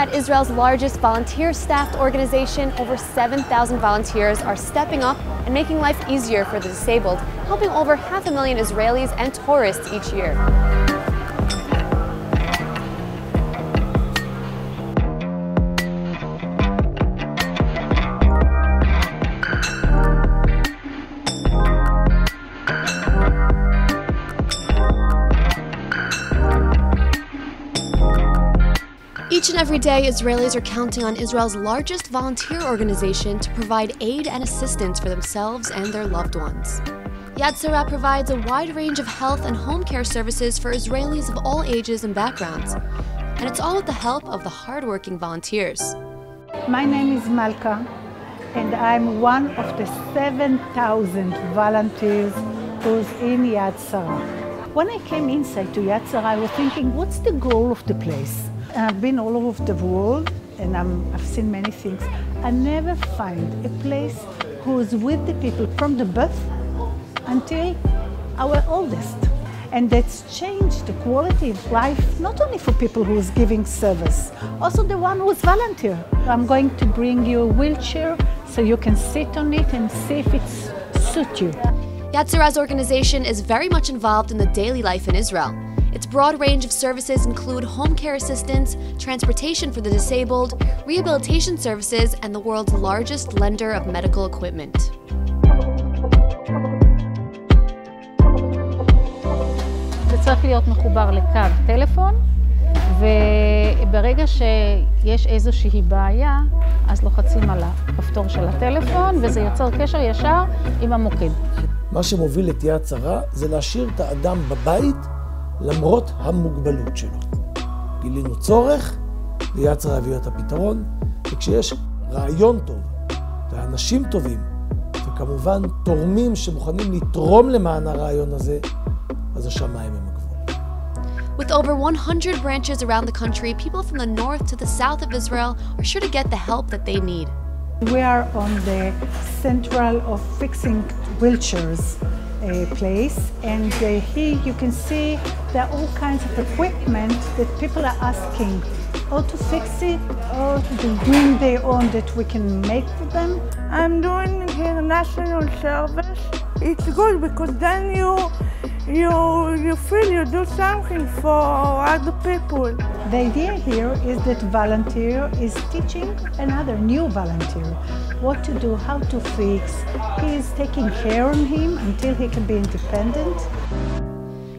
at Israel's largest volunteer staffed organization, over 7,000 volunteers are stepping up and making life easier for the disabled, helping over half a million Israelis and tourists each year. Each and every day, Israelis are counting on Israel's largest volunteer organization to provide aid and assistance for themselves and their loved ones. Yad Sarah provides a wide range of health and home care services for Israelis of all ages and backgrounds. And it's all with the help of the hardworking volunteers. My name is Malka, and I'm one of the 7,000 volunteers who's in Yad Sarah. When I came inside to Yad Sarah, I was thinking, what's the goal of the place? I've been all over the world and i have seen many things. I never find a place who is with the people from the birth until our oldest. And that's changed the quality of life, not only for people who is giving service, also the one who is volunteer. I'm going to bring you a wheelchair so you can sit on it and see if it suits you. Yad Sarah's organization is very much involved in the daily life in Israel. Its broad range of services include home care assistance, transportation for the disabled, rehabilitation services, and the world's largest lender of medical equipment. זה צריך להיות מחובר לקו טלפון, וברגע שיש איזושהי בעיה, אז לוחצים על הכפתור של הטלפון, וזה יוצר קשר ישר עם המוקד. מה שמוביל יד שרה זה להשאיר את האדם בבית למרות המוגבלות שלו. גילינו צורך, ויד שרה הביאה את הפתרון, וכשיש רעיון טוב, ואנשים טובים, וכמובן תורמים שמוכנים לתרום למען הרעיון הזה, אז השמיים הם הגבול. With over 100 branches around the country, people from the north to the south of Israel are sure to get the help that they need. We are on the central of fixing wheelchairs uh, place and uh, here you can see there are all kinds of equipment that people are asking or to fix it or to bring their own that we can make for them. I'm doing here national service. It's good because then you you you feel you do something for other people. The idea here is that volunteer is teaching another new volunteer what to do, how to fix. He is taking care of him until he can be independent.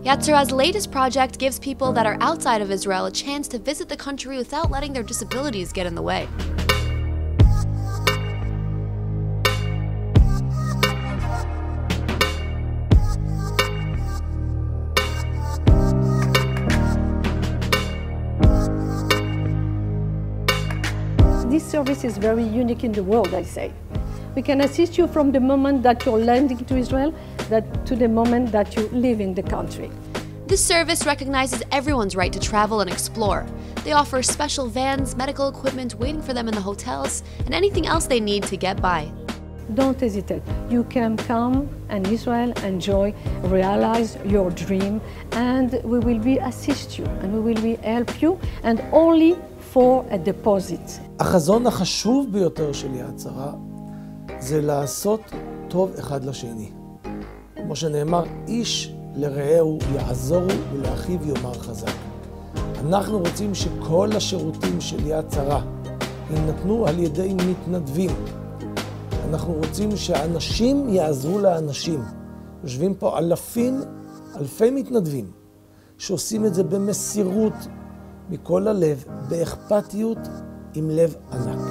Yad Sarah's latest project gives people that are outside of Israel a chance to visit the country without letting their disabilities get in the way. This service is very unique in the world, I say. We can assist you from the moment that you're landing to Israel that to the moment that you live in the country. This service recognizes everyone's right to travel and explore. They offer special vans, medical equipment waiting for them in the hotels, and anything else they need to get by. Don't hesitate. You can come and Israel enjoy, realize your dream, and we will be assist you and we will be help you, and only for a deposit. החזון החשוב ביותר של יד שרה זה לעשות טוב אחד לשני. כמו שנאמר, איש לרעהו יעזורו ולאחיו יאמר חזק. אנחנו רוצים שכל השירותים של יד שרה יינתנו על ידי מתנדבים. אנחנו רוצים שאנשים יעזרו לאנשים. יושבים פה אלפים, אלפי מתנדבים, שעושים את זה במסירות, מכל הלב, באכפתיות, עם לב ענק.